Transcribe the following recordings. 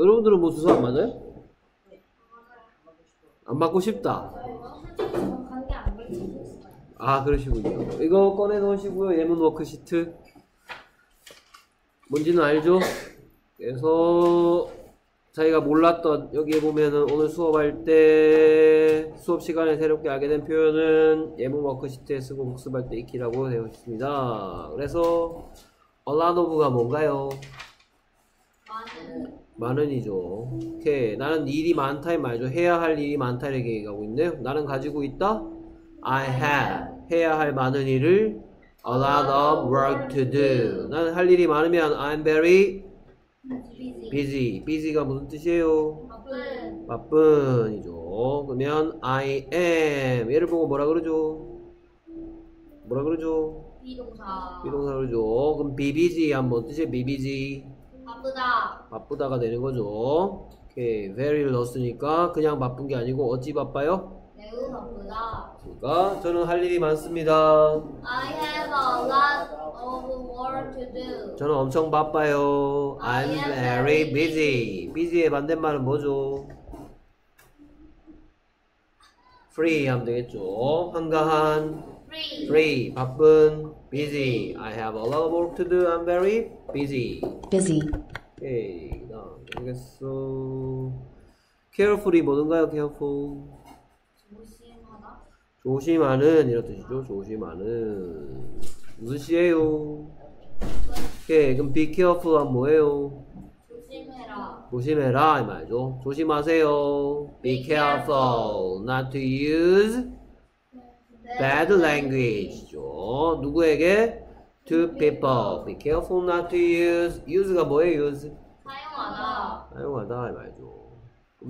여러분들은 뭐 주소 안 맞아요? 안 받고 싶다. 아 그러시군요. 이거 꺼내 놓으시고요. 예문 worksheet. 뭔지는 알죠? 그래서 자기가 몰랐던 여기에 보면은 오늘 수업할 때 수업 시간에 새롭게 알게 된 표현은 예문 worksheet에 쓰고 복습할 때 익히라고 되어 있습니다. 그래서 얼라노브가 뭔가요? 많은 많은이죠. 오케이. 나는 일이 많다 이 말이죠. 해야 할 일이 많다 이렇게 얘기하고 있네요. 나는 가지고 있다. I have 해야 할 많은 일을 a lot of work to do. 나는 할 일이 많으면 I'm very busy. busy가 무슨 뜻이에요? 바쁜 바쁜이죠. 그러면 I am 얘를 보고 뭐라 그러죠? 뭐라 그러죠? 비동사 비동사 그러죠. 그럼 be busy 한번 뜻이 be busy. 바쁘다 바쁘다가 되는 거죠. 오케이, very를 넣었으니까 그냥 바쁜 게 아니고 어찌 바빠요? 매우 바쁘다 그러니까 저는 할 일이 많습니다. I have a lot of work to do 저는 엄청 바빠요. I'm very busy. busy의 반대말은 뭐죠? free 하면 되겠죠. 한가한, free free, 바쁜, busy. I have a lot of work to do. I'm very busy. busy, 오케이, 그다음 되겠어. carefully 뭐는가요? careful. 조심하다 조심하는 이런 뜻이죠. 조심하는 무슨 시예요? 오케이, 그럼 be careful 하면 뭐예요? 조심해라 조심해라 이 말이죠. 조심하세요. Be careful not to use bad language죠. 누구에게? To people. Be careful not to use. use가 뭐예요? use 사용하다 사용하다 이 말이죠.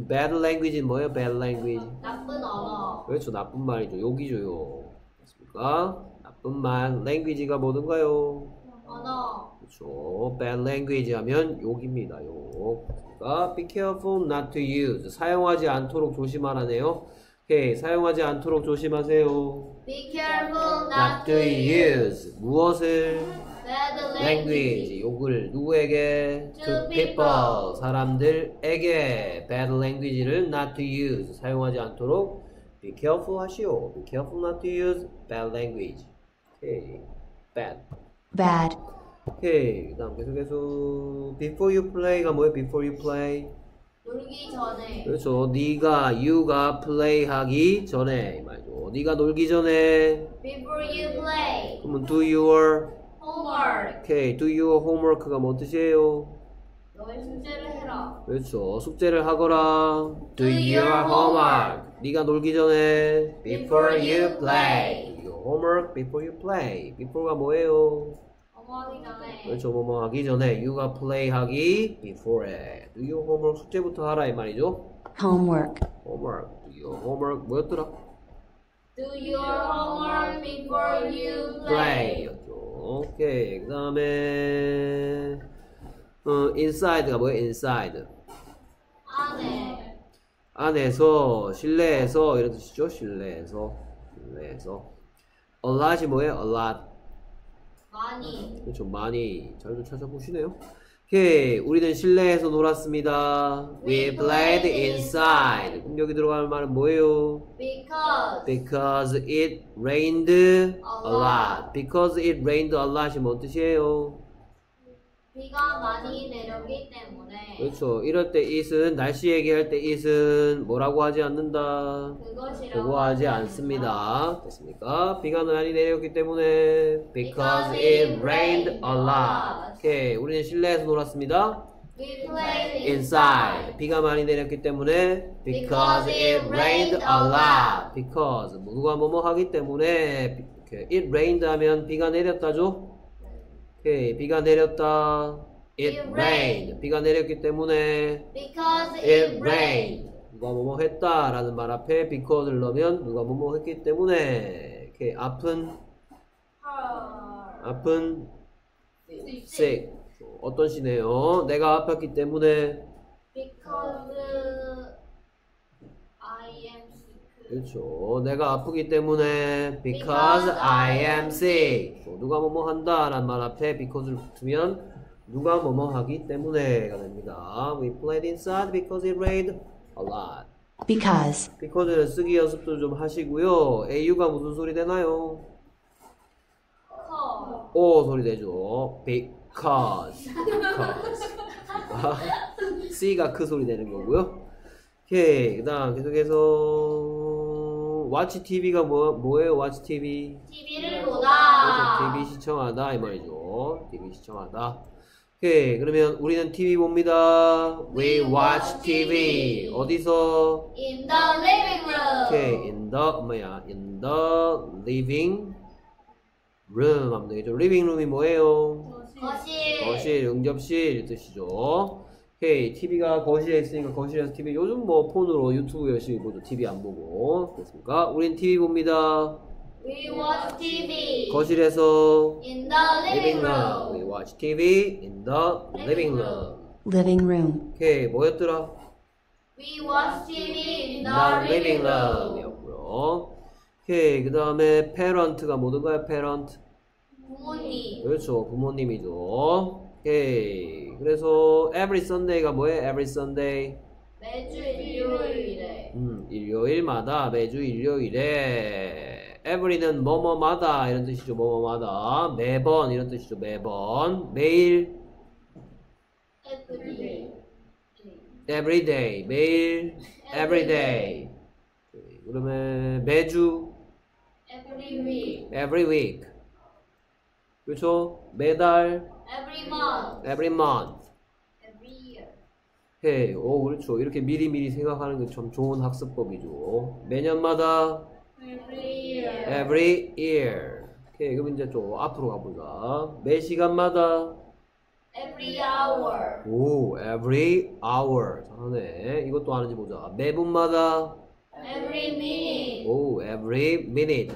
bad language는 뭐예요? bad language. 나쁜 언어 그렇죠. 나쁜 말이죠. 욕이죠, 욕. 맞습니까? 나쁜 말. language가 뭐든가요? 언어 그렇죠. bad language 하면 욕입니다. 욕. 그러니까 be careful not to use. 사용하지 않도록 조심하라네요. 오케이. 사용하지 않도록 조심하세요. be careful not to use. 무엇을? bad language. 욕을 누구에게? To people. 사람들에게 bad language를 not to use. 사용하지 않도록 be careful 하시오. be careful not to use bad language. 오케이. bad. bad, 오케이. 그 다음 계속해서 before you play가 뭐예요? before you play. 놀기 전에 그렇죠. 네가 you가 play 하기 전에 이 말이죠. 네가 놀기 전에 before you play 그러면 do your homework 오케이. do your homework가 뭔 뜻이에요? 너의 숙제를 해라 그렇죠. 숙제를 하거라. Do Do your homework. 네가 놀기 전에 before you play. Do your homework before you play. before가 뭐예요? 어머 하기 전에 그렇죠. 뭐뭐 하기 전에 you가 play 하기 before에. Do your homework 숙제부터 하라 이 말이죠. homework, homework. Do your homework 뭐였더라? do your homework before you play play였죠. 오케이. 그다음에 어, inside가 뭐예요? inside. 안에 안에서 실내에서 이런 뜻이죠. 실내에서 실내에서 a lot이 뭐예요? a lot 많이 그렇죠. 많이 잘도 찾아보시네요. 오케이 우리는 실내에서 놀았습니다. We played inside. 그럼 여기 들어갈 말은 뭐예요? because Because it rained a lot. Because it rained a lot이 뭔 뜻이에요? 비가 많이 내렸기 때문에 그렇죠. 이럴 때 it은 날씨 얘기할 때 it은 뭐라고 하지 않는다. 그것이라고 그거 하지 않습니다. 됐습니까? 비가 많이 내렸기 때문에 because it rained a lot. 오케이, 우리는 실내에서 놀았습니다. We played inside. 비가 많이 내렸기 때문에 because it rained a lot. because 누가 뭐뭐 하기 때문에 비- 이렇게 it rained 하면 비가 내렸다죠. 오케이, 비가 내렸다. It rained. 비가 내렸기 때문에 because it rained. 누가 뭐뭐 했다라는 말 앞에 because를 넣으면 누가 뭐뭐 했기 때문에 이렇게 아픈 아픈 sick 어떤 시네요? 내가 아팠기 때문에 because 그렇죠. 내가 아프기 때문에 because I am sick. 어, 누가 뭐뭐 한다라는 말 앞에 because를 붙으면 누가 뭐뭐 하기 때문에가 됩니다. We played inside because it rained a lot. because, because는 쓰기 연습도 좀 하시고요. AU가 무슨 소리 되나요? 커. O 소리 되죠. Because. Because. 아, C가 크 소리 되는 거고요. 오케이. 그 다음 계속해서 Watch TV가 뭐, 뭐예요? Watch TV. TV를 보다. TV 시청하다 이 말이죠. TV 시청하다. 오케이. 그러면 우리는 TV 봅니다. We watch TV. 어디서? In the living room. 오케이. In the 뭐야? In the living room 하면 되겠죠. living room이 뭐예요? 거실. 거실, 응접실 이 뜻이죠. 오케이. TV가 거실에 있으니까 거실에서 TV 요즘 뭐 폰으로 유튜브 열심히 보죠. TV 안 보고. 그렇습니까? 우린 TV 봅니다. We watch TV. 거실에서 In the living We room. watch TV in the living room. living room, 오케이. 뭐였더라? We watch TV in The living living room. room이었고요. 오케이. 그 다음에 parent가 뭐든가요? parent. 부모님. 그렇죠. 부모님이죠. 오케이. 그래서 every Sunday가 뭐예요? every Sunday. 매주 일요일에. 음, 일요일마다 매주 일요일에 every는 뭐뭐마다 이런 뜻이죠. 뭐뭐마다 매번 이런 뜻이죠. 매번 매일 every every day 매일 every day. 그러면 매주 every week. every week 그렇죠. 매달 every month. every month every year. 해. 오, 그렇죠. 이렇게 미리미리 생각하는 게 참 좋은 학습법이죠. 매년마다 every year. every year. 오케이, 그럼 이제 좀 앞으로 가보자. 매 시간마다 every hour. 오, every hour. 잘하네. 이것도 아는지 보자. 매 분마다 every minute. 오, every minute.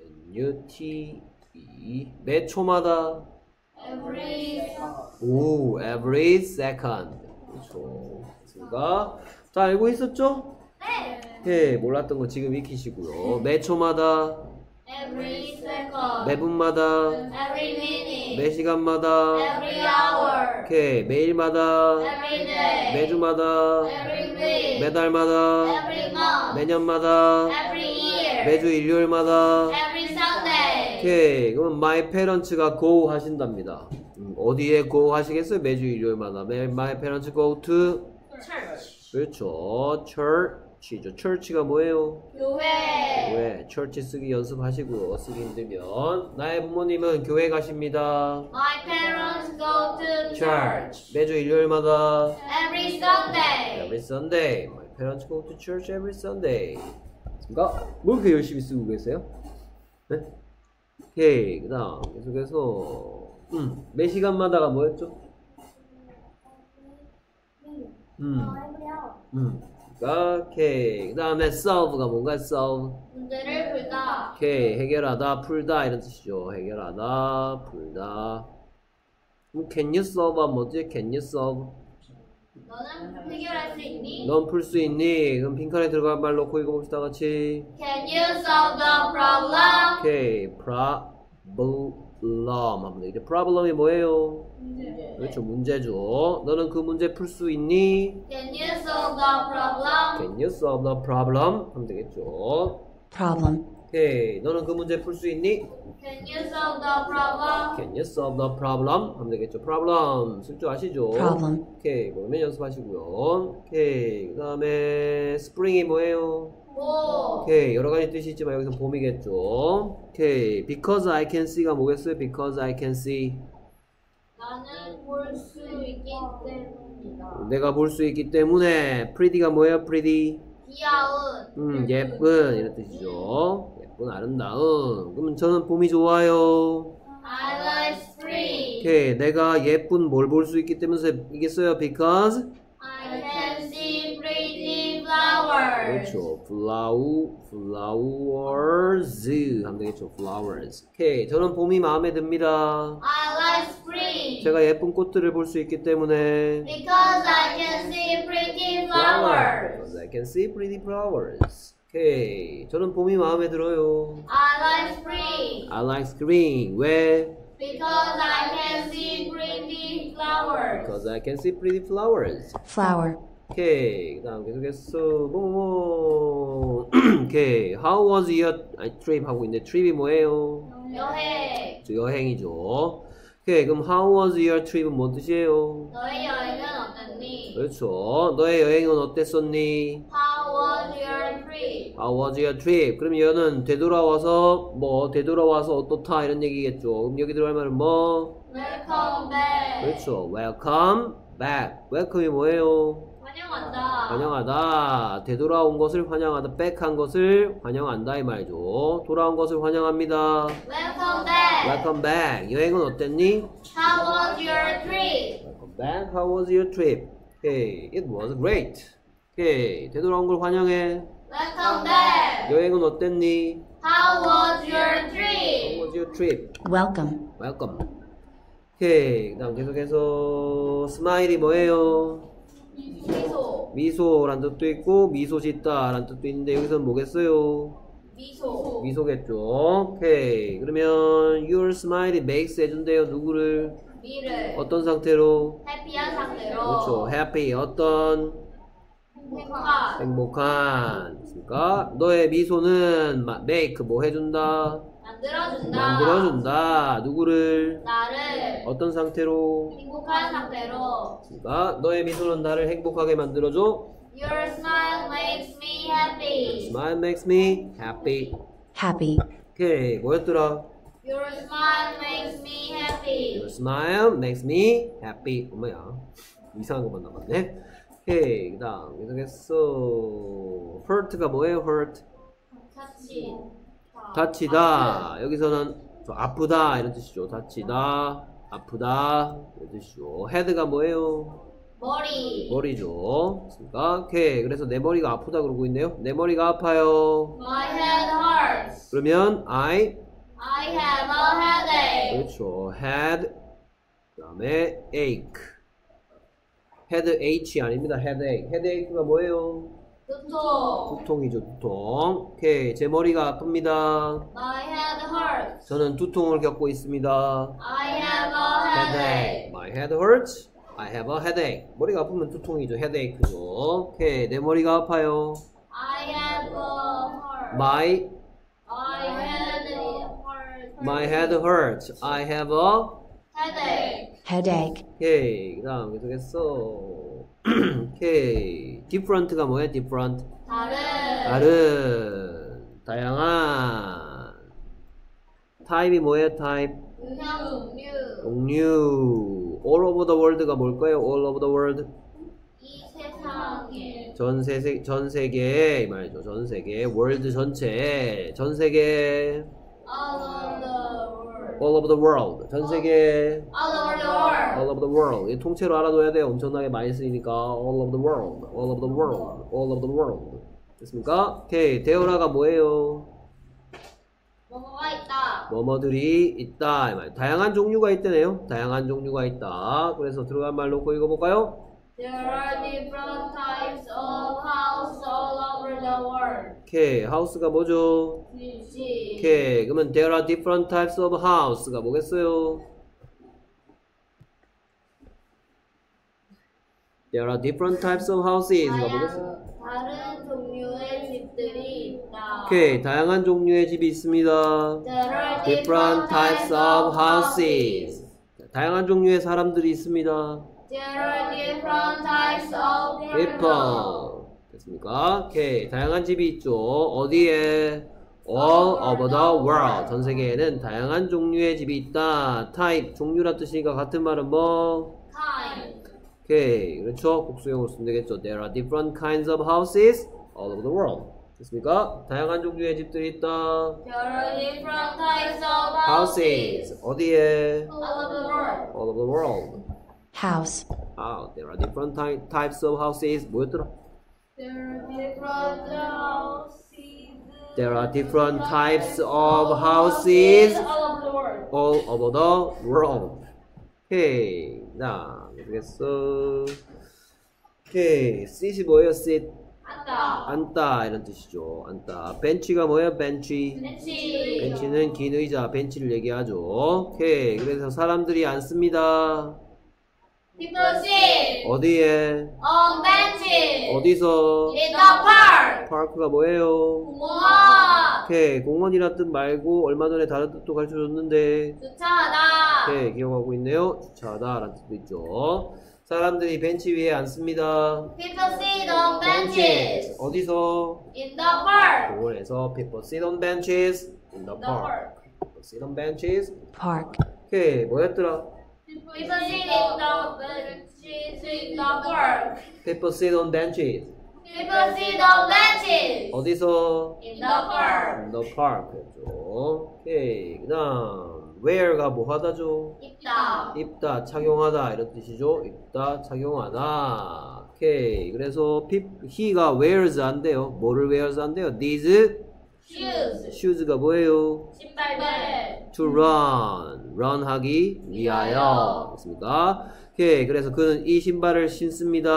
NUT E. 매 초마다 every 오, every second. 그렇죠. 됐습니까? 자, 알고 있었죠? 예, 몰랐던 거 지금 익히시고요. 매 초마다, every second. 매 분마다, every minute. 매 시간마다, every hour. 오케이, 매일마다, every day. 매주마다, every week. 매달마다, every month. 매년마다, every year. 매주 일요일마다. every Sunday. 오케이, 그럼 my parents가 go 하신답니다. 음, 어디에 go 하시겠어요? 매주 일요일마다. 매, my parents go to church. 그렇죠. church죠. church가 뭐예요? 교회. 왜 church 쓰기 연습하시고요. 쓰기 힘들면 나의 부모님은 교회 가십니다. My parents go to church 매주 일요일마다 every Sunday. every Sunday. My parents go to church every Sunday. 그러니까 뭐 이렇게 열심히 쓰고 계세요? 네? 오케이. 그 다음 계속해서 음, 매 시간마다가 뭐였죠? 음, 음. 오케이. 그 다음에 solve가 뭔가 solve. 문제를 풀다. 오케이 해결하다 풀다 이런 뜻이죠 해결하다 풀다 그럼 can you solve 하면 어떻게 can you solve 너는 해결할 수 있니? 넌 풀 수 있니 그럼 빈칸에 들어간 말 놓고 읽어봅시다 같이 Can you solve the problem? 오케이 problem 하면 되겠죠 problem이 뭐예요 그렇죠 문제죠 너는 그 문제 풀 수 있니 Can you solve the problem? can you solve the problem 하면 되겠죠 problem, 오케이 너는 그 문제 풀 수 있니 Can you solve the problem? can you solve the problem 하면 되겠죠 problem 쓸 줄 아시죠 problem, 오케이, 그러면 연습하시고요. 오케이, 그 다음에 spring이 뭐예요? 오. 오케이, 여러 가지 뜻이 있지만 여기서 봄이겠죠. 오케이, because I can see가 뭐겠어요? because I can see. 나는 볼 수 있기 때문이다. 내가 볼 수 있기 때문에 pretty가 뭐예요? pretty. 귀여운. 음, 예쁜 이런 뜻이죠. 예쁜, 아름다운. 그러면 저는 봄이 좋아요. I like spring. 오케이, 내가 예쁜 뭘 볼 수 있기 때문에 이겠어요? because I can see pretty flowers. 그렇죠. flower, flowers 하면 되겠죠. flowers. 오케이. 저는 봄이 마음에 듭니다. I like spring. 제가 예쁜 꽃들을 볼 수 있기 때문에 Because I can see pretty flowers. Because I can see pretty flowers. 오케이. 저는 봄이 마음에 들어요. I like spring. I like spring. 왜? Because I can see pretty flowers. Because I can see pretty flowers. flower, 오케이. 그 다음 계속해서 뭐뭐 오케이. How was your 아니, trip 하고 있는데 trip이 뭐예요? 여행. 저 여행이죠. 오케이. 그럼 how was your trip은 뭔 뜻이에요? 너의 여행은 어땠니? 그렇죠. 너의 여행은 어땠었니? How How was your trip? 그럼 얘는 되돌아와서 뭐 되돌아와서 어떻다 이런 얘기겠죠. 그럼 여기 들어갈 말은 뭐? Welcome back. 그렇죠. Welcome back. Welcome이 뭐예요? 환영한다. 환영하다. 되돌아온 것을 환영하다. back한 것을 환영한다 이 말이죠. 돌아온 것을 환영합니다. Welcome back. Welcome back. 여행은 어땠니? How was your trip? Welcome back. How was your trip? Okay, it was great. Okay, 되돌아온 걸 환영해. Welcome back. 여행은 어땠니? How was your How trip? was your trip? welcome, Welcome. 오케이. 그다음 계속해서 스마일이 뭐예요? 미소. 미소란 뜻도 있고 미소 짓다란 뜻도 있는데 여기서는 뭐겠어요? 미소. 미소겠죠. 오케이. 그러면 your smile makes 해준대요. 누구를 미를. 어떤 상태로? 해피한 상태로. 그렇죠. happy 어떤 행복한. 행복한. 그러니까 너의 미소는 마- make 뭐 해준다? 만들어준다. 만들어준다. 누구를 나를 어떤 상태로? 행복한 상태로. 그러니까 너의 미소는 나를 행복하게 만들어줘. Your smile makes me happy. Smile makes me happy. happy, 오케이. 뭐였더라? Your smile makes me happy. Your smile makes me happy. 엄마야. 이상한 것만 남았네. 오케이. 그 다음, 계속해서. hurt가 뭐예요? hurt. 다치다. 여기서는 저 아프다. 이런 뜻이죠. 다치다. 아프다. 이런 뜻이죠. head가 뭐예요? 머리. 머리죠. 그러니까, 오케이. 그래서 내 머리가 아프다 그러고 있네요. 내 머리가 아파요. My head hurts. 그러면 I, I have a headache. 그렇죠. head, 그 다음에 ache. Head H 아닙니다. headache. headache가 뭐예요? 두통. 두통이죠, 두통. 오케이. 제 머리가 아픕니다. My head hurts. 저는 두통을 겪고 있습니다. I have a headache. My head hurts. I have a headache. 머리가 아프면 두통이죠. headache죠. 오케이. 내 머리가 아파요. I have a heart. My, My head hurts. my head hurts. I have a headache. Headache, 오케이. 그 다음 계속해서. 오케이. different가 뭐야? different. 다른. 다른. 다양한. type이 뭐예요? 타입. 유형 음료. 종류. all over the world가 뭘까요? all over the world. 이 세상에. 전 세계 전 세계 이 말이죠. 전 세계 world 전체 전 세계 All over the world. All over the world 전 세계 All over the world. all over the world 이 통째로 알아둬야 돼요. 엄청나게 많이 쓰이니까 all over the world all over the world all over the world 됐습니까? 오케이 데오라가 뭐예요? 뭐가 있다. 뭐뭐들이 있다. 다양한 종류가 있다네요. 다양한 종류가 있다. 그래서 들어간 말 놓고 읽어볼까요? There are different types of house all over the world. 오케이 하우스가 뭐죠? 집. 오케이 그러면 there are different types of house가 뭐겠어요? There are different types of houses가 뭐겠어요? 다양, 다른 종류의 집들이 있다. 오케이 다양한 종류의 집이 있습니다. There are Different types of houses. 다양한 종류의 사람들이 있습니다. There are different types of People. 됐습니까? 오케이 다양한 집이 있죠. 어디에? All over the world. 전 세계에는 다양한 종류의 집이 있다. Type 종류란 뜻이니까 같은 말은 뭐? Kind. 오케이 그렇죠. 복수형으로 쓰면 되겠죠. There are different kinds of houses all over the world. 됐습니까? 다양한 종류의 집들이 있다. There are different types of Houses 어디에? all over the world. All over the world. House, 아, there are different ty- types of houses. 뭐였더라? There are different houses. There are different types of houses all over the world. all over the world. 오케이. 자, 모르겠어. 오케이. sit이 뭐예요, sit? 앉다. 앉다 이런 뜻이죠. 앉다. 벤치가 뭐예요? 벤치. 벤치. 벤치는 긴 의자, 벤치를 얘기하죠. 오케이. 그래서 사람들이 앉습니다. People sit 어디에? on benches. 어디서? In the park. 파크가 뭐예요? 공원. 오케이. 공원이란 뜻 말고 얼마 전에 다른 뜻도 가르쳐 줬는데 주차하다. 오케이. 기억하고 있네요. 주차하다 라는 뜻도 있죠. 사람들이 벤치 위에 앉습니다. People sit on benches. 어디서? In the park. 공원에서 people sit on benches in the The park. park. People sit on benches. Park. 오케이. 뭐였더라? People sit the benches in the park. People sit on benches. People sit on benches. 어디서? In the park. In the park 했죠. 오케이. 그다음 wear가 뭐 하다죠? 있다. 입다, 착용하다 이런 뜻이죠. 입다, 착용하다. 오케이. 그래서 피, he가 wears 안 돼요. 뭐를 wears 안 돼요? These Shoes. shoes가 뭐예요? 신발들. To run, run 하기 위하여. 됐습니까? 오케이. 그래서 그는 이 신발을 신습니다.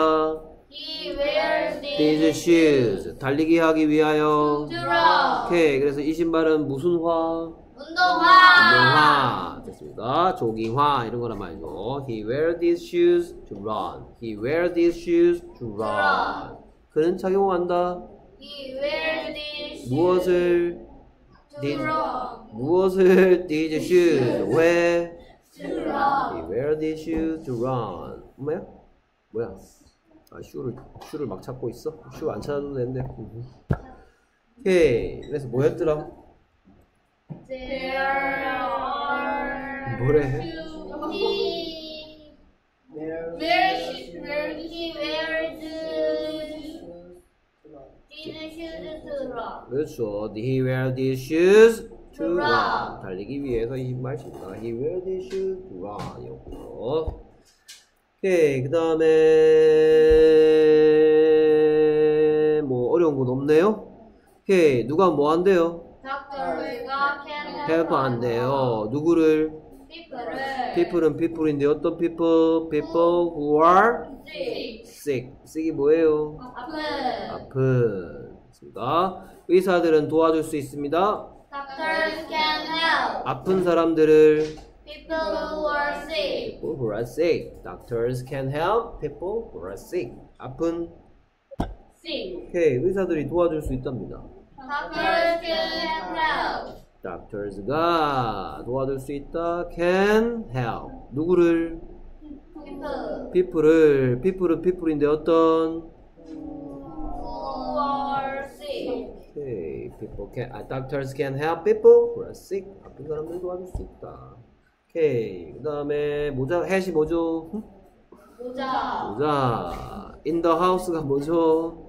He wears These these shoes, 달리기 하기 위하여. to run. 오케이. 그래서 이 신발은 무슨 화? 운동화. 운동화 됐습니다. 조깅화 이런 거란 말이죠. He wear these shoes to run. He wear these shoes to run. 그는 착용한다. 무엇을 run. 무엇을 these shoes run. He wear these shoes to run. 뭐야? 뭐야? 아 슈를 슈를 막 찾고 있어? 슈 안 찾아도 되는데. 음. 오케이. 그래서 뭐였더라? There are 뭐래? He run. 그렇죠. He wear these shoes to run. 달리기 위해서 이 신발 신다. He wear these shoes to run. 이었고요. 오케이. 그 다음에 뭐 어려운 건 없네요. 오케이. 누가 뭐 한대요? Doctor가 can help 안 돼요. 누구를? people은 people인데 어떤 people? People who are sick, sick. sick이 뭐예요? 아픈 아픈. 있습니다. 의사들은 도와줄 수 있습니다. Doctors can help 아픈 사람들을 people who are sick. people who are sick. Doctors can help people who are sick. 아픈 Sick. 오케이 의사들이 도와줄 수 있답니다. Doctors can help Doctors가 도와줄 수 있다. Can help 누구를 people people를 people은 people인데 어떤 who are sick. 오케이 people can 아, doctors can help people who are sick. 아픈 사람들 도와줄 수 있다. 오케이 그 다음에 모자 햇이 뭐죠? 모자. 모자 in the house가 뭐죠?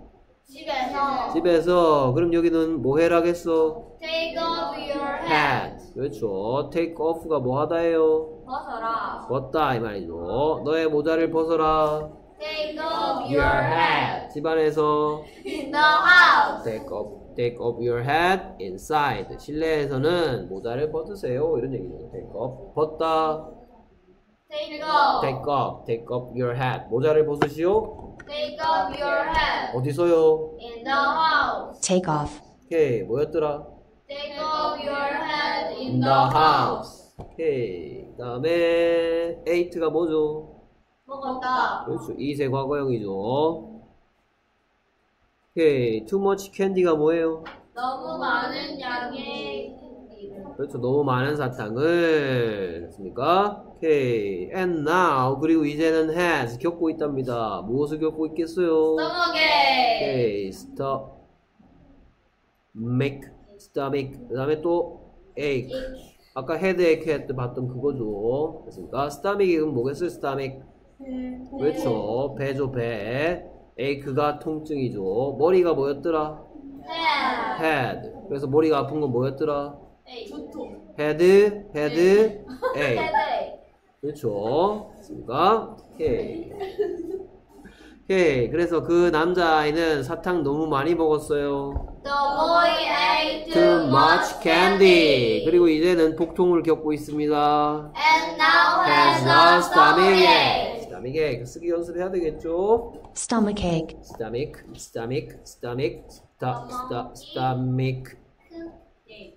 집에서 집에서 그럼 여기는 뭐 해라겠어? take off your hat. 그렇죠 take off가 뭐 하다예요? 벗어라. 벗다 이 말이죠 너의 모자를 벗어라 Take off your hat 집안에서 in the house. take off take off your hat inside 실내에서는 모자를 벗으세요 이런 얘기죠 take off 벗다 Take off. take off take off your hat 모자를 벗으시오 Take off your hat 어디서요? in the house. Take off. 오케이 뭐였더라? Take off your hat in the house. house 오케이 그 다음에 eight가 뭐죠? 먹었다. 그렇죠. 이세 과거형이죠. 오케이. too much candy가 뭐예요? 너무 많은 양의. 그렇죠. 너무 많은 사탕을 됐습니까? 오케이. and now 그리고 이제는 has 겪고 있답니다. 무엇을 겪고 있겠어요? 써먹게. 오케이. stop make stomach 그 다음에 또 ache 아까 headache 할때 봤던 그거죠. 됐습니까? stomach이 그럼 뭐겠어요? stomach 그렇죠. 배죠, 배. 에이크가 통증이죠. 머리가 뭐였더라? head. head. 그래서 머리가 아픈 건 뭐였더라? 두통. head, head, headache. 그렇죠. 됐습니까? 오케이. 오케이. 그래서 그 남자아이는 사탕 너무 많이 먹었어요. The boy ate Too much candy. 그리고 이제는 복통을 겪고 있습니다. and now has a a stomach ache. Stomach ache. 쓰기 연습해야 되겠죠? Stomachache. stomach, stomach, stomach, sta, sta, stomach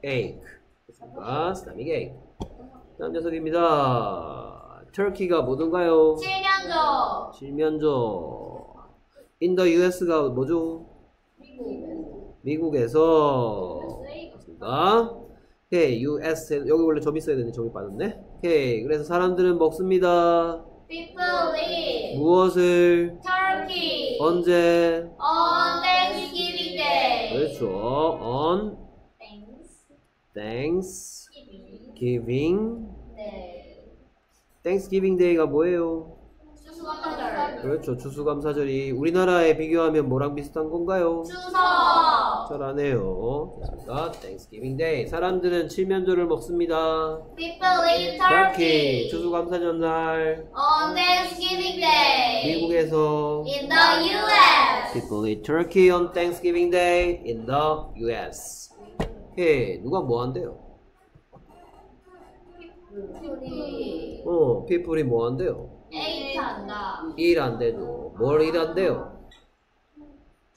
ache. 됐습니까? stomach ache. 다음 녀석입니다. 터키가 뭐든가요? 칠면조. 칠면조. In the US가 뭐죠? 미국에서. 맞습니다. 오케이, US, 여기 원래 점 있어야 되는데 점이 빠졌네. 오케이, 그래서 사람들은 먹습니다. People eat 무엇을, turkey 언제, on Thanksgiving Day. 그렇죠. On Thanksgiving. 네. Thanksgiving Day가 뭐예요? 추수감사절. 그렇죠. 추수감사절이 우리나라에 비교하면 뭐랑 비슷한 건가요? 추석. 잘하네요. 됐습니다. Thanksgiving Day. 사람들은 칠면조를 먹습니다. People eat turkey 추수감사절 날 on Thanksgiving Day. 미국에서 In the U.S. People eat turkey on Thanksgiving Day in the US. 오케이. 누가 뭐 한대요? 어, people이 뭐 한대요? 에이트 한다. 일 한대도 뭘 일한대요?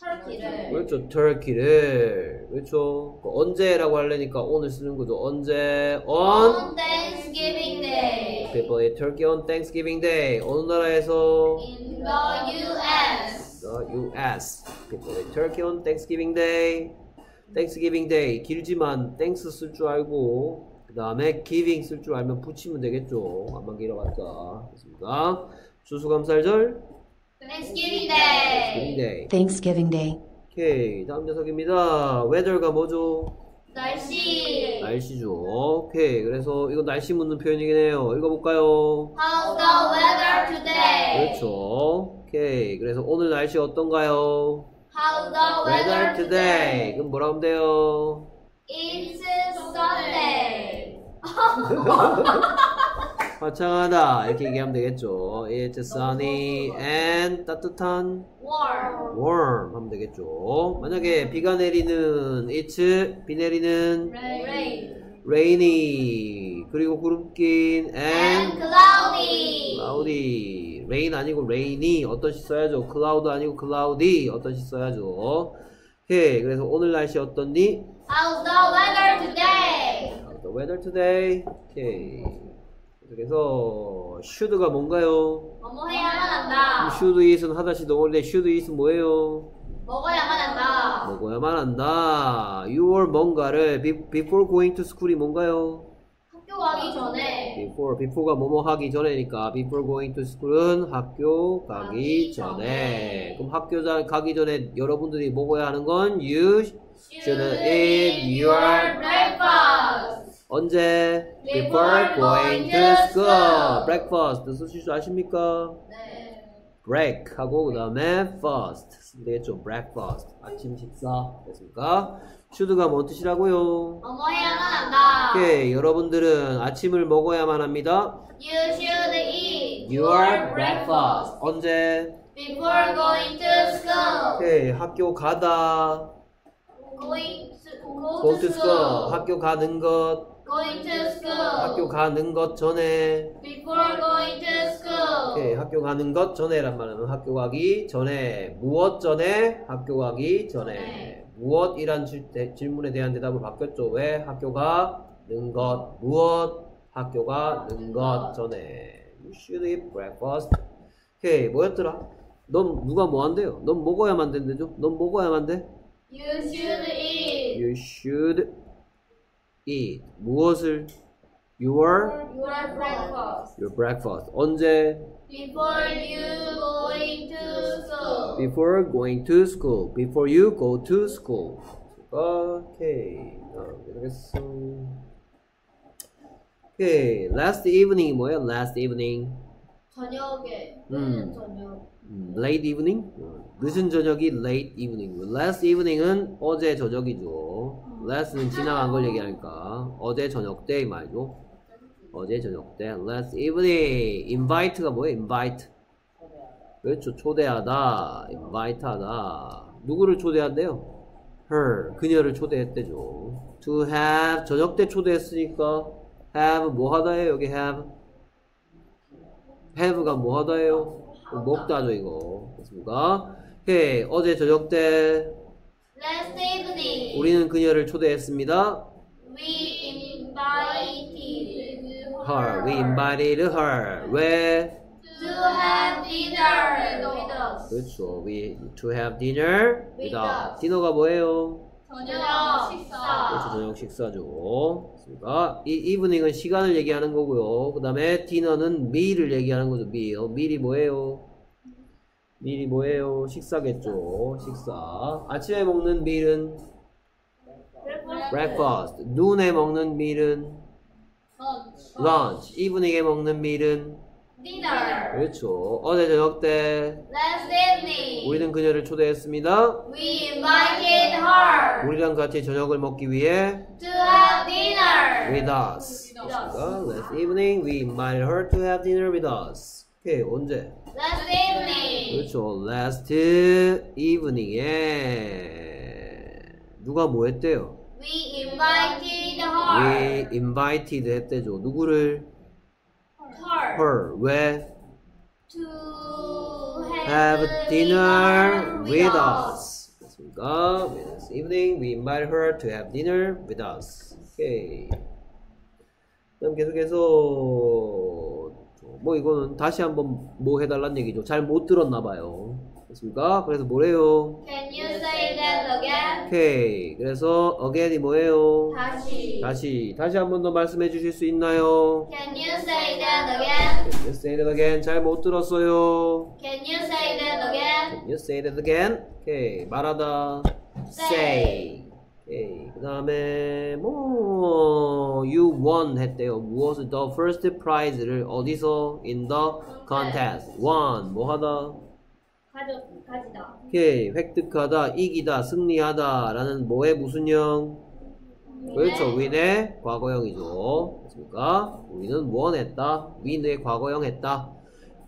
터키를 그렇죠. 터키를 그렇죠. 그 언제라고 하려니까 오늘 쓰는 거죠. 언제 on on Thanksgiving Day. people eat turkey on Thanksgiving Day. 어느 나라에서 In the U.S. the U.S. people eat turkey on Thanksgiving Day. Thanksgiving Day 길지만 thanks 쓸 줄 알고 그 다음에 giving 쓸 줄 알면 붙이면 되겠죠. 안만 길어봤자 됐습니까? 추수감사절 Thanksgiving Thanksgiving Day. Day. Thanksgiving Day. 오케이 다음 녀석입니다. weather가 뭐죠? 날씨. 날씨죠. 오케이. 그래서 이거 날씨 묻는 표현이긴 해요. 읽어볼까요? How's the weather today? 그렇죠. 오케이. 그래서 오늘 날씨 어떤가요? How's the Weather today? 그럼 뭐라 하면 돼요? It's Sunday. 화창하다. 이렇게 얘기하면 되겠죠. It's sunny and 따뜻한 Warm. warm 하면 되겠죠. 만약에 비가 내리는 it's 비 내리는 Rain. rainy 그리고 구름 낀 And and cloudy. cloudy rain 아니고 rainy 어떤 시 써야죠 cloud 아니고 cloudy 어떤 시 써야죠 오케이 그래서 오늘 날씨 어떤니 How's the weather today? the weather today 오케이 그래서 should가 뭔가요 뭐뭐 해야만 한다. should eat은 하다시 동원인데 should eat은 뭐예요 먹어야만 한다. 먹어야만 한다 your 뭔가를 be- before going to school이 뭔가요 학교 가기 전에 before, before가 뭐뭐 하기 전에니까 before going to school은 학교 가기 전에 그럼 학교 자- 가기 전에 여러분들이 먹어야 하는 건 you should eat your breakfast. 언제? before going to school breakfast 쓰실 줄 아십니까? 네. break 하고 그 다음에 쓰면 되겠죠 breakfast 아침 식사 됐습니까? should가 뭔 뜻이라고요? 해야만 한다. 오케이 여러분들은 아침을 먹어야만 합니다 You should eat Your breakfast. 언제? before going to school. 오케이. 학교 가다. Going to go to school. 학교 가는 것. Going to school. 학교 가는 것 전에. Before going to school. 오케이. 학교 가는 것 전에란 말은 학교 가기 전에. 무엇 전에? 학교 가기 전에. 네. 무엇이란 질, 질문에 대한 대답을 바뀌었죠. 왜? 학교 가는 것. 무엇? 학교 가는 것 전에. You should eat breakfast. 오케이. 뭐였더라? 넌 누가 뭐 한대요? 넌 먹어야만 된대죠? 넌 먹어야만 돼? You should eat You should eat 무엇을 your your breakfast your breakfast 언제 before you going to school. before going to school before you go to school 오케이 어, 계속했어 오케이 last evening 뭐야 last evening 저녁에 음. 저녁. 음, late evening? 어, 늦은 저녁이 late evening. last evening은 어제 저녁이죠. last는 지나간 걸 얘기하니까. 어제 저녁 때이 말이죠. 어제 저녁 때 last evening. invite가 뭐예요? invite. 그렇죠. 초대하다 invite하다. 누구를 초대한대요? her. 그녀를 초대했대죠. to have. 저녁 때 초대했으니까 have 뭐 하다예요? 여기 have have가 뭐 하다예요? 먹다죠 이거. 됐습니까? 오케이. 어제 저녁 때 Last evening, 우리는 그녀를 초대했습니다. we invited her. We invited her. 왜? to have dinner with us. 그렇죠. We to have dinner with us. 디너가 뭐예요? 저녁 그렇죠. 식사. 저녁 식사죠. 그렇습니까? 이 evening은 시간을 얘기하는 거고요. 그 다음에 디너는 meal을 얘기하는 거죠. meal. meal이 뭐예요? meal이 뭐예요? 식사겠죠. 식사. 아침에 먹는 meal은 breakfast. 눈에 먹는 meal은 lunch. evening에 먹는 meal은 Dinner. 그렇죠. 어제 저녁 때 Last evening, 우리는 그녀를 초대했습니다. we invited her 우리랑 같이 저녁을 먹기 위해 to have dinner with us. 그렇습니까? Last evening we invited her to have dinner with us. 오케이, 언제? Last evening, 그렇죠. Last evening에 누가 뭐 했대요? we invited her. We invited 했대죠. 누구를? Her Her. 왜? to Have dinner with us. 그렇습니까? This evening we invited her to have dinner with us. 오케이. 그럼 계속해서 뭐 이거는 다시 한번 뭐 해달란 얘기죠. 잘 못 들었나 봐요. 그렇습니까? 그래서 뭐래요? Can you say that again? 오케이. 그래서 again이 뭐예요? 다시. 다시 다시 한 번 더 말씀해 주실 수 있나요? Can you say that again? Can you say that again? 잘 못 들었어요. Can you say that again? Can you say that again? 오케이. 말하다. say. 오케이. 그 다음에 뭐 you won 했대요. 무엇을 the first prize를 어디서 in the contest. won 뭐 하다. 가지다. 오케이. 획득하다, 이기다, 승리하다 라는 뭐의 무슨 형? 그렇죠. win의 과거형이죠. 그렇습니까? 우리는 won 했다. win의 과거형 했다.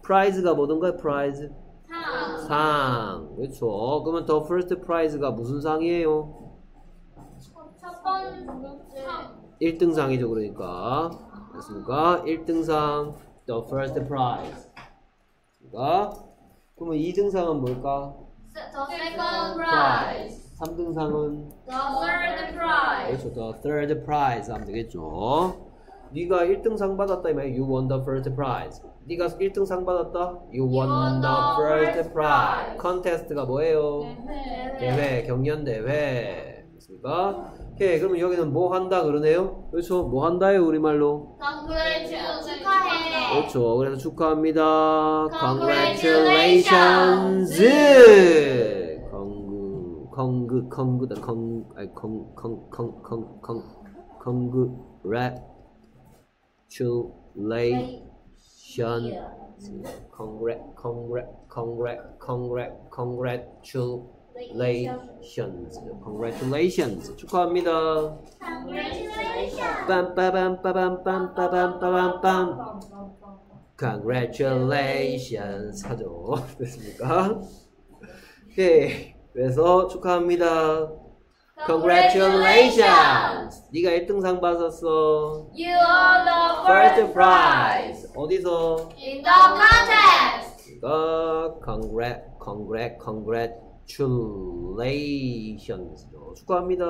prize가 뭐든가 prize. 상. 상. 그렇죠. 그러면 the first prize가 무슨 상이에요? 첫 번째 상. 1등상이죠. 그러니까. 됐습니까? 1등상 the first prize. 그러니까 그러면 2등상은 뭘까? The second prize. 3등상은 The third prize. 그렇죠. the third prize 하면 되겠죠. 네가 1등상 받았다 이 말이야. You won the first prize. 네가 1등상 받았다. You won won the first prize. 컨테스트가 뭐예요? 네. 대회, 경연 대회. 됐습니까? 오케이. 그러면 여기는 뭐 한다 그러네요? 그렇죠. 뭐 한다요 우리말로? Congratulations. 축하해. 그렇죠. 그래서 축하합니다. Congratulations. 건그 건그 건그다 건 아니 건건건건건 congratulations. Congrat congrat congrat congrat congratulations. Congratulations. 축하합니다. Congratulations. 빰빠밤빠밤빰빠밤빠밤빰 Congratulations 하죠. 됐습니까? 오케이. 그래서 축하합니다. Congratulations. 네가 1등상 받았어. You are the First prize. 어디서? in the contest. 네가 congrat congrat congratulations죠. 축하합니다.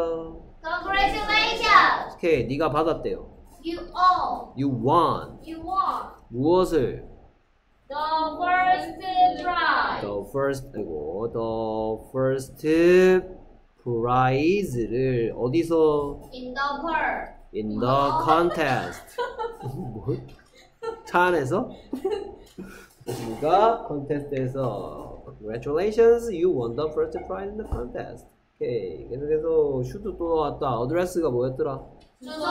Congratulations. 오케이. 네가 받았대요. You all. You won. You won 무엇을? the first prize. the first 아이고 the first prize를 어디서 In the pearl. in the contest 뭐? 차 안에서 됐습니까? 컨테스트에서 congratulations you won the first prize in the contest 오케이 계속해서 슈도 또 나왔다 어드레스가 뭐였더라? 주소.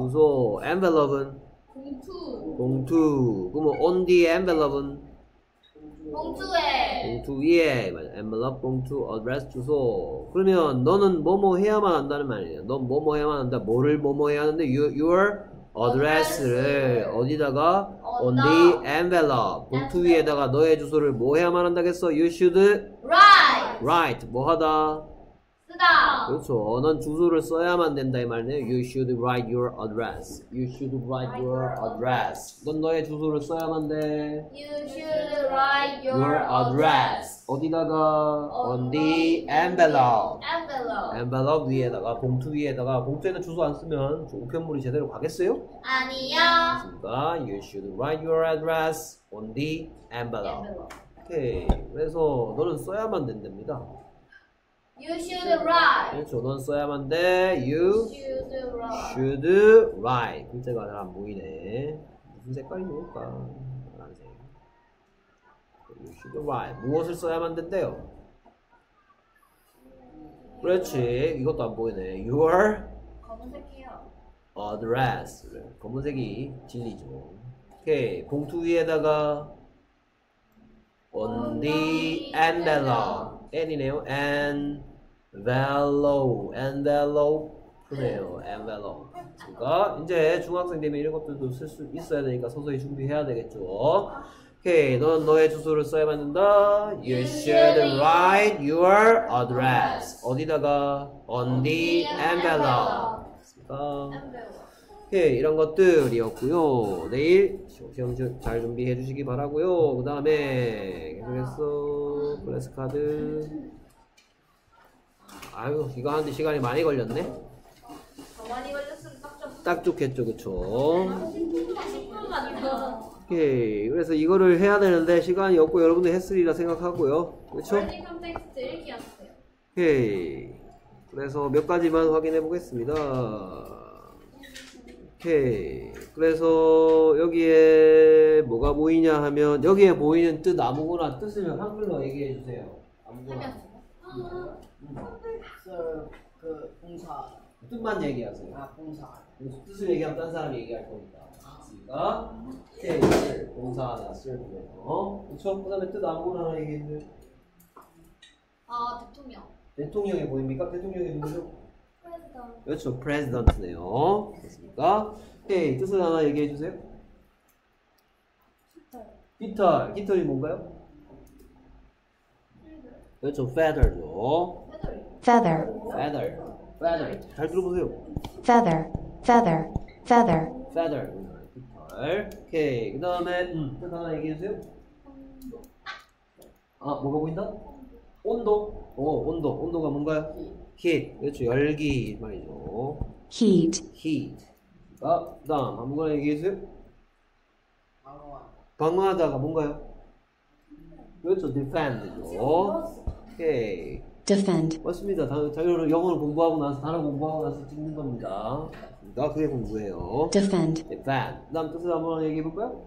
주소 envelope은 봉투. 봉투 그러면 on the envelope은 봉투에. 봉투 위에 맞아. envelope 봉투 address 주소 그러면 너는 뭐뭐 해야만 한다는 말이에요 넌 뭐뭐 해야만 한다 뭐를 뭐뭐 해야 하는데 address를 어디다가 on the envelope 봉투 위에다가 너의 주소를 뭐 해야만 한다겠어 you should Right. write 뭐 하다 쓰다. 그렇죠. 넌 주소를 써야만 된다 이 말이네요. You should write your address. You should write your address. 넌 너의 주소를 써야만 돼. You should write your, address. 어디다가? On the envelope. envelope. envelope 위에다가 봉투 위에다가 봉투에다 주소 안 쓰면 저 우편물이 제대로 가겠어요? 아니야. 그러니까 you should write your address on the envelope. envelope. 오케이. 그래서 너는 써야만 된답니다. You should write. 그렇죠. 넌 써야만 돼. You Should write. should write. 글자가 잘안 보이네. 무슨 색깔이 좋을까? 파란색. You should write. 무엇을 써야만 된대요? 그렇지. 이것도 안 보이네. Your 검은색이요. address. 검은색이 진리죠. 오케이. 봉투 위에다가 on the envelope. N이네요. Envelope. envelope네요. envelope. 그러니까 이제 중학생 되면 이런 것들도 쓸 수 있어야 되니까 서서히 준비해야 되겠죠. 오케이. 넌 너의 주소를 써야만 된다. You should write your address. 어디다가? on the envelope. 오케이, 이런 것들이었고요. 내일 시험 주- 잘 준비해 주시기 바라고요. 그 다음에 계속해서 클래스 카드. 아유, 이거 하는데 시간이 많이 걸렸네. 더 많이 걸렸으면 딱 좀. 딱 좋겠죠, 그쵸? 10분만 더. 오케이, 그래서 이거를 해야 되는데 시간이 없고 여러분들 했으리라 생각하고요. 그쵸? Word in context 읽기 하세요. 오케이. 그래서 몇 가지만 확인해 보겠습니다. 오케이. 그래서 여기에 뭐가 보이냐 하면 여기에 보이는 뜻 아무거나 뜻을 한글로 얘기해 주세요. 아무거나. 그 봉사 뜻만 얘기하세요. 아 봉사 뜻을 얘기하면 딴 사람이 얘기할 거니까. 그러니까 오케이. 쓸, 동사나 쓸 그래서 그렇죠? 그다음에 뜻 아무거나 하나 얘기해 주세요. 아, 대통령. 대통령이 보입니까? 대통령이 누구죠? President. 그렇죠. President네요. 됐습니까? 오케이. 뜻을 하나 얘기해 주세요. 깃털. 깃털이 뭔가요? 그렇죠. feather죠. Feather, feather. feather. 잘 들어보세요. feather, feather, feather, feather. 깃털. 오케이. 그 다음에 음, 뜻 하나 얘기해 주세요. 아, 뭐가 보인다? 온도. 어, 온도. 온도가 뭔가요? heat. 그렇죠. 열기 말이죠. heat, heat. 아, 그 다음 아무거나 얘기해 주세요. 방어와 방어하다가 뭔가요? 그렇죠, defend죠. 오케이. Defend, 맞습니다. 다, 자유로 영어를 공부하고 나서 단어 공부하고 나서 찍는 겁니다. 그러니까 그게 공부예요. defend, defend. 그 다음 뜻을 한번 얘기해 볼까요?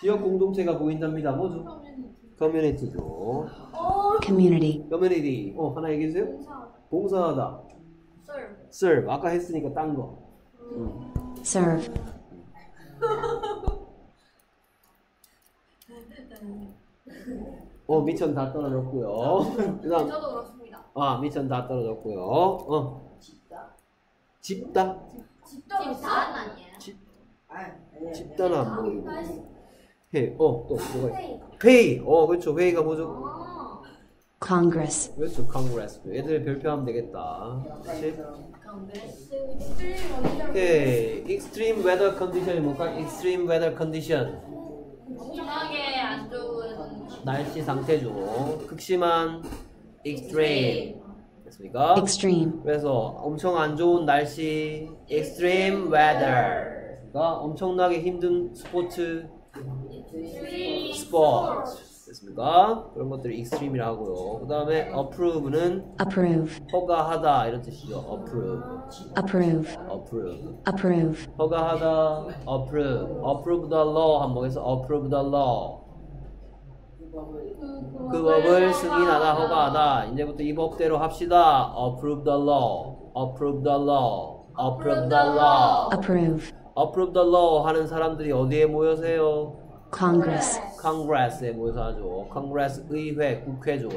지역 공동체가 보인답니다. 뭐죠? 커뮤니티죠. community, 커뮤니티. 어, 하나 얘기해 주세요. 봉사. 봉사하다. serve. serve. 아까 했으니까 딴 거. serve, 어, 미천 다 떨어졌고요. 그 다음, 저도 그렇습니다. 아, 미천 다 떨어졌고요. 어, 집다 집다? 집단 아니에요? 집, 아니 아니 집단은 안 보이고. 회의. 어, 또 뭐가 있어? 회의. 어, 그렇죠. 회의가 뭐죠? 아, congress, 그렇죠. congress. 얘들 별표하면 되겠다. 그렇지? 오케이. extreme weather condition이 뭘까? extreme weather condition. 좋은 날씨 상태죠. 극심한 extreme. 됐습니까? extreme, 그래서 엄청 안 좋은 날씨 extreme weather. 그러니까 엄청나게 힘든 스포츠 스포츠. 됐습니까? 그런 것들을 extreme이라 하고요. 그 다음에 approve는 approve, 허가하다 이런 뜻이죠. approve, approve, approve. approve, 허가하다, approve, approve the law 한번 해서 approve the law. 그 법을 승인하다, 허가하다. 이제부터 이 법대로 합시다. approve the law, approve the law, approve the law. approve, approve the law 하는 사람들이 어디에 모여서요? congress, Congress에 모여서 하죠. Congress 의회, 국회죠.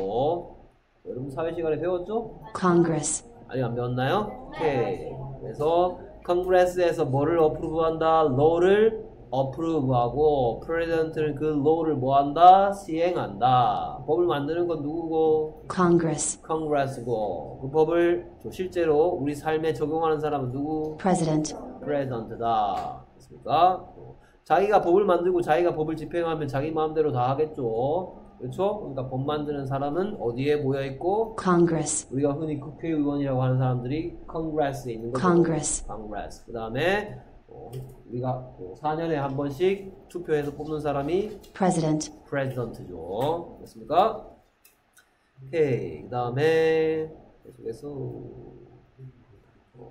여러분 사회 시간에 배웠죠? congress, 아직 안 배웠나요? 오케이. 그래서 Congress에서 뭐를 어프로브한다? law를 approve하고 president는 그 law를 뭐한다? 시행한다. 법을 만드는 건 누구고? Congress. congress고 그 법을 또 실제로 우리 삶에 적용하는 사람은 누구? President. president다. 됐습니까? 자기가 법을 만들고 자기가 법을 집행하면 자기 마음대로 다 하겠죠. 그렇죠? 그러니까 법 만드는 사람은 어디에 모여 있고 Congress. 우리가 흔히 국회의원이라고 하는 사람들이 Congress에 있는 거죠. Congress. Congress. 그 다음에 어, 우리가 4년에 한 번씩 투표해서 뽑는 사람이 President. 프레지던트죠. 됐습니까? 오케이. 그 다음에 계속해서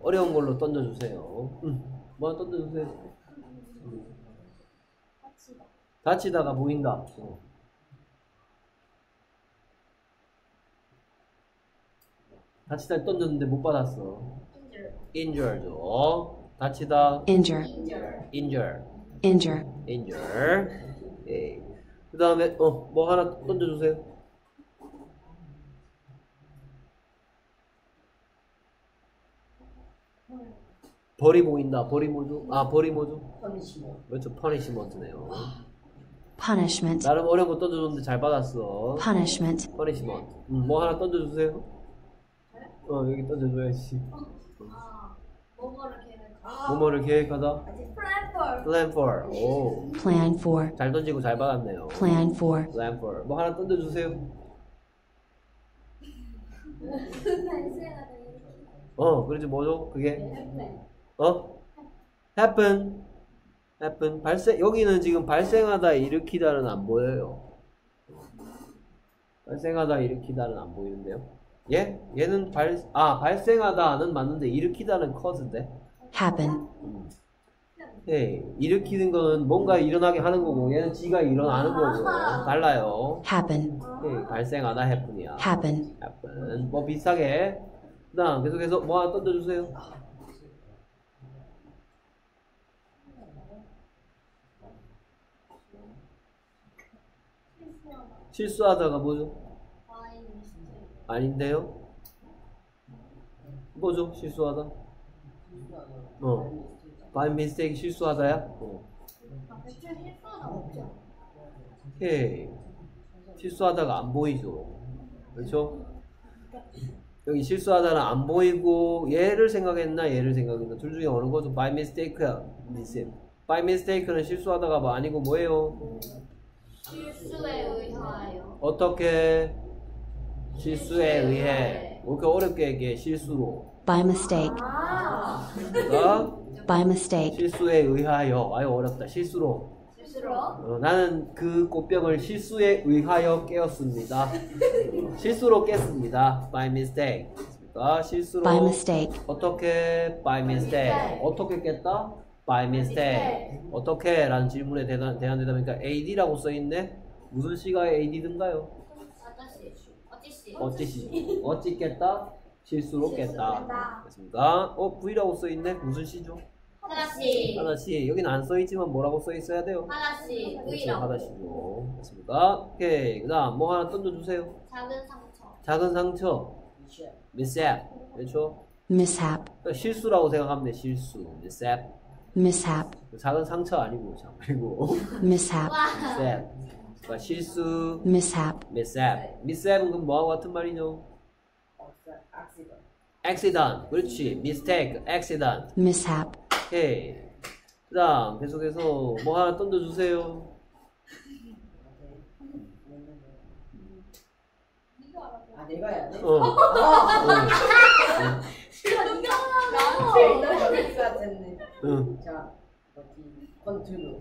어려운 걸로 던져 주세요. 응. 뭐 하나 던져 주세요. 다치다 가 보인다. 어. 다치다 던졌는데 못 받았어. injure죠. 다치다. Injure. injure. Injure. injure. 예. 그 다음에 어 뭐 하나 던져주세요. 벌이 보인다. 벌이 뭐죠? 아 벌이 뭐죠? Punishment. 그렇죠. Punishment네요. Punishment. 나름 어려운 거 던져줬는데 잘 받았어. Punishment. Punishment. 음, 뭐 하나 던져주세요. 어 여기 던져줘야지. 아, 뭐뭐를 계획. 뭐뭐를 계획하다. plan for. 오. Plan for. 잘 던지고 잘 받았네요. Plan for. plan for. 뭐 하나 던져주세요. 어, 그러지 뭐죠? 그게 어? happen. happen. 발생 여기는 지금 발생하다 일으키다는 안 보여요. 발생하다 일으키다는 안 보이는데요. 얘? 얘는 발, 아, 발생하다는 맞는데 일으키다는 cause인데. Happen. 예, 일으키는 거는 뭔가 일어나게 하는 거고 얘는 지가 일어나는 거고 달라요. Happen. 예, 발생하다 happen이야. Happen. happen. 뭐 비슷하게. 그다음 계속해서 뭐 하나 던져주세요. 실수하다가 뭐죠? 아닌데요? 뭐죠? 실수하다? 어. by mistake 실수하다야? 어. 대출 실수는 없죠. 오케이. 실수하다가 안 보이죠. 그렇죠? 여기 실수하다는 안 보이고 얘를 생각했나 얘를 생각했나 둘 중에 어느 거죠? by mistake야. 미스. by mistake는 실수하다가 뭐 아니고 뭐예요? 실수에 의하여. 어떻게 실수에 의해 뭐 이렇게 어렵게 얘기해 실수로 By mistake. 아, By mistake. 실수에 의하여 아유 어렵다 실수로 실수로? 어, 나는 그 꽃병을 실수에 의하여 깨었습니다. 어, 실수로 깼습니다. By mistake. 그러니까 실수로 By mistake. 어떻게 by mistake. mistake. 어떻게 깼다? By mistake. mistake. 어떻게? 라는 질문에 대한, 대한 대답이니까 AD라고 써있네? 무슨 시가 AD든가요? 어찌시? 어찌 깼다? 실수로 깼다. 됐습니까? 어, V라고 써있네? 무슨 시죠? 하나씨. 하나씩. 여기는 안 써있지만 뭐라고 써있어야 돼요? 하나씨. 그렇죠, V라고. 하나씩요. 됐습니까? 오케이. 그 다음, 뭐 하나 던져주세요. 작은 상처. 작은 상처. mishap. 그렇죠? Mishap. 그러니까 실수라고 생각하면 돼, 실수. mishap. Mishap. 작은 상처 아니고, 참. 그리고, Mishap. 와. mishap. 그러니까 실수, Mishap. mishap. mishap은 그럼 뭐하고 같은 말이죠? Accident. 그렇지. mistake, accident. Mishap. 오케이. 그 다음, 계속해서 뭐 하나 던져 주세요. 아 내가 해야 돼? 어. 나한테 이런 거 같았네. 응. 자, 컨트롤.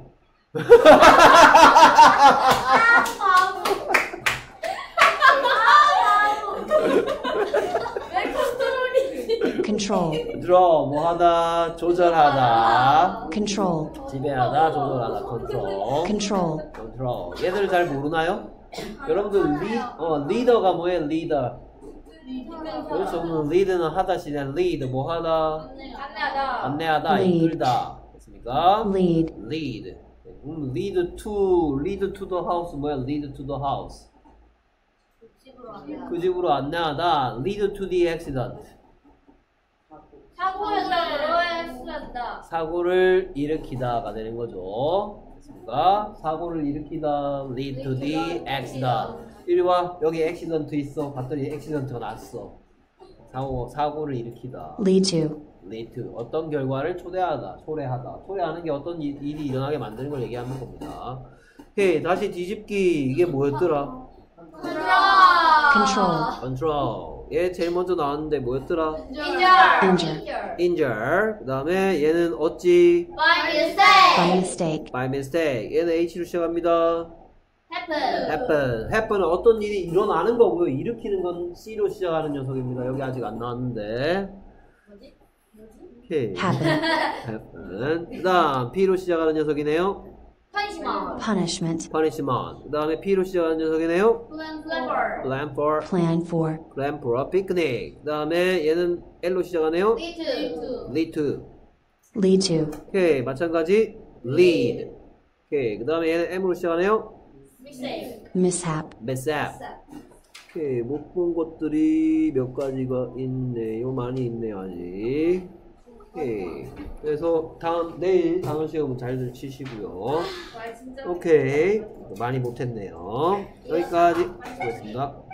왜 control이? Control. 들어, 뭐 하다, 조절하다. Control. 지배하다, 조절하다, control. Control. control. 얘들 잘 모르나요? 여러분들 리, 어, 리더가 뭐예요? 리더. 그렇죠. 그럼 lead는 하다 시대 lead 뭐 하다? 안내하다. 안내하다. 이끌다. 됐습니까? Lead. lead. 그럼 lead to, lead to the house 뭐야? lead to the house. 집으로 안내하다. 그 집으로 안내하다. lead to the accident. 사고를. 사고를 일으키다가 되는 거죠. 됐습니까? 사고를 일으키다 lead to the accident. 이리 와 여기 accident 있어. 봤더니 accident가 났어. 사고 사고를 일으키다. lead to, lead to 어떤 결과를 초래하다, 초래하다. 초래하는 게 어떤 일- 일이 일어나게 만드는 걸 얘기하는 겁니다. 오케이 다시 뒤집기 이게 뭐였더라? control, control. 얘 제일 먼저 나왔는데 뭐였더라? Injure. injure. 그 다음에 얘는 어찌 By mistake. by mistake, by mistake. 얘는 H로 시작합니다. Happen. happen. happen은 어떤 일이 일어나는 거고요. 일으키는 건 C로 시작하는 녀석입니다. 여기 아직 안 나왔는데. 오케이. happen, happen. 그 다음 P로 시작하는 녀석이네요. Punishment. punishment, punishment. 그 다음에 P로 시작하는 녀석이네요. Plan for. plan for, plan for, plan for a picnic. 그 다음에 얘는 L로 시작하네요. Lead to. lead to. lead to, 오케이. 마찬가지 lead. 오케이. 그 다음에 얘는 M으로 시작하네요. Mistake. mishap, mishap. 오케이. 못 본 것들이 몇 가지가 있네요. 많이 있네요, 아직. 오케이. 그래서 다음, 내일 단원 시험은 잘들 치시고요. 오케이. 많이 못했네요. 여기까지 수고했습니다.